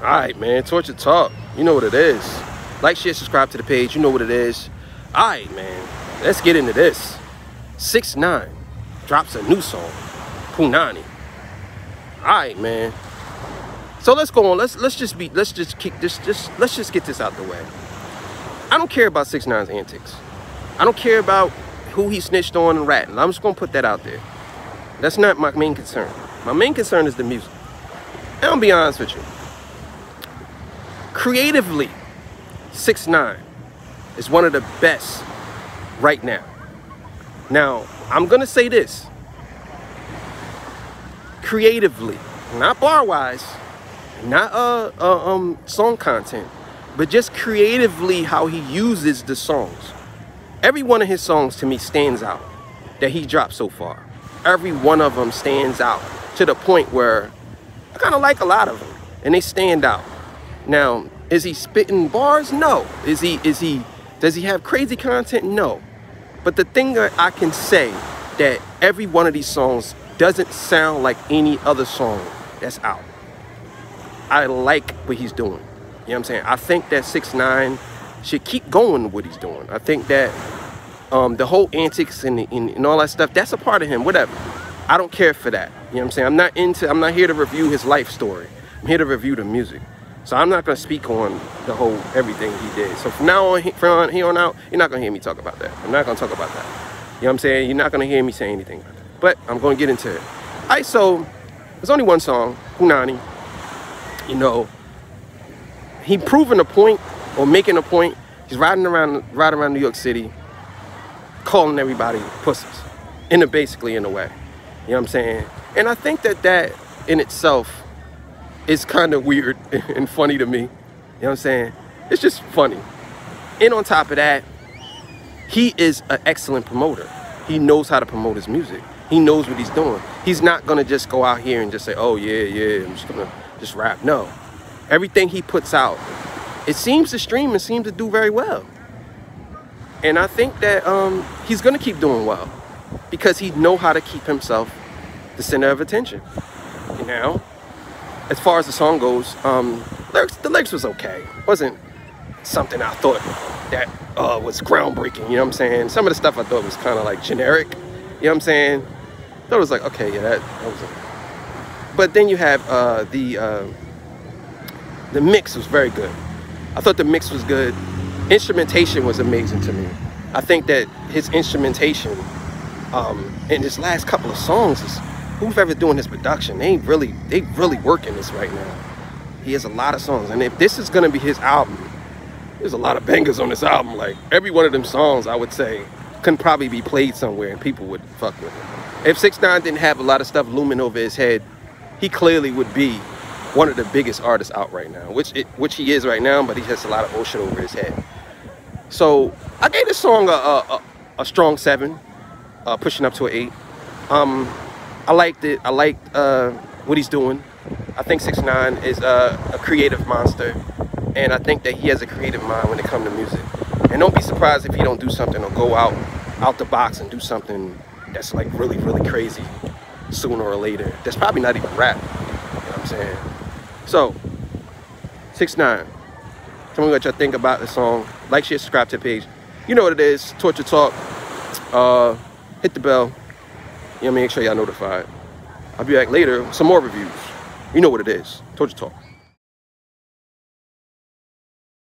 All right, man. Torture Talk. You know what it is. Like, share, subscribe to the page. You know what it is. All right, man. Let's get into this. 6 9 drops a new song. Punani. All right, man. So let's go on. Let's let's just be let's just kick this just let's just get this out the way. I don't care about Six Nine's antics. I don't care about who he snitched on and ratting. I'm just gonna put that out there. That's not my main concern. My main concern is the music. I'll be honest with you. Creatively, Six Nine is one of the best right now. Now, I'm gonna say this. Creatively, not bar-wise, not uh, uh um song content, but just creatively how he uses the songs. Every one of his songs to me stands out that he dropped so far. Every one of them stands out to the point where I kind of like a lot of them and they stand out. Now, is he spitting bars? No. Is he is he does he have crazy content? No. But the thing that I can say that every one of these songs doesn't sound like any other song that's out. I like what he's doing. You know what I'm saying? I think that 6 9 should keep going with what he's doing. I think that um, the whole antics and, and, and all that stuff, that's a part of him, whatever. I don't care for that. You know what I'm saying? I'm not into, I'm not here to review his life story. I'm here to review the music. So I'm not gonna speak on the whole everything he did. So from now on, from here on out, you're not gonna hear me talk about that. I'm not gonna talk about that. You know what I'm saying? You're not gonna hear me say anything about that. But I'm gonna get into it. All right, so there's only one song, Punani. You know, he proving a point or making a point. He's riding around, riding around New York City, calling everybody pussies, in a basically in a way. You know what I'm saying? And I think that that in itself is kind of weird and funny to me. You know what I'm saying? It's just funny. And on top of that, he is an excellent promoter. He knows how to promote his music. He knows what he's doing. He's not gonna just go out here and just say, oh yeah, yeah, I'm just gonna just rap. No. Everything he puts out, it seems to stream and seems to do very well. And I think that um, he's gonna keep doing well because he know how to keep himself the center of attention. You know, as far as the song goes, um, lyrics, the lyrics was okay. It wasn't something I thought that uh, was groundbreaking. You know what I'm saying? Some of the stuff I thought was kind of like generic. You know what I'm saying? I thought it was like, okay, yeah, that, that was. A... But then you have uh, the uh, the mix was very good. I thought the mix was good. Instrumentation was amazing to me. I think that his instrumentation um, in his last couple of songs is who's ever doing this production. They really they really working this right now. He has a lot of songs, and if this is gonna be his album, there's a lot of bangers on this album. Like every one of them songs, I would say, can probably be played somewhere and people would fuck with it. If Six Nine didn't have a lot of stuff looming over his head, he clearly would be one of the biggest artists out right now, which it, which he is right now, but he has a lot of bullshit over his head. So I gave this song a, a, a strong seven, uh, pushing up to an eight. Um, I liked it. I liked uh, what he's doing. I think Six Nine is a, a creative monster, and I think that he has a creative mind when it comes to music. And don't be surprised if he don't do something or go out out the box and do something that's like really really crazy sooner or later. That's probably not even rap. You know what I'm saying? So, 6 9 Tell me what y'all think about the song. Like, share, subscribe to the page. You know what it is. Torture Talk. Uh, hit the bell. You know I? Make sure y'all notified. I'll be back later some more reviews. You know what it is. Torture Talk.